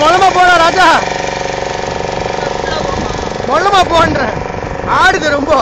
மொழமா போடா ராஜா. மொழமா போன்ற ஆடுது ரொம்ப.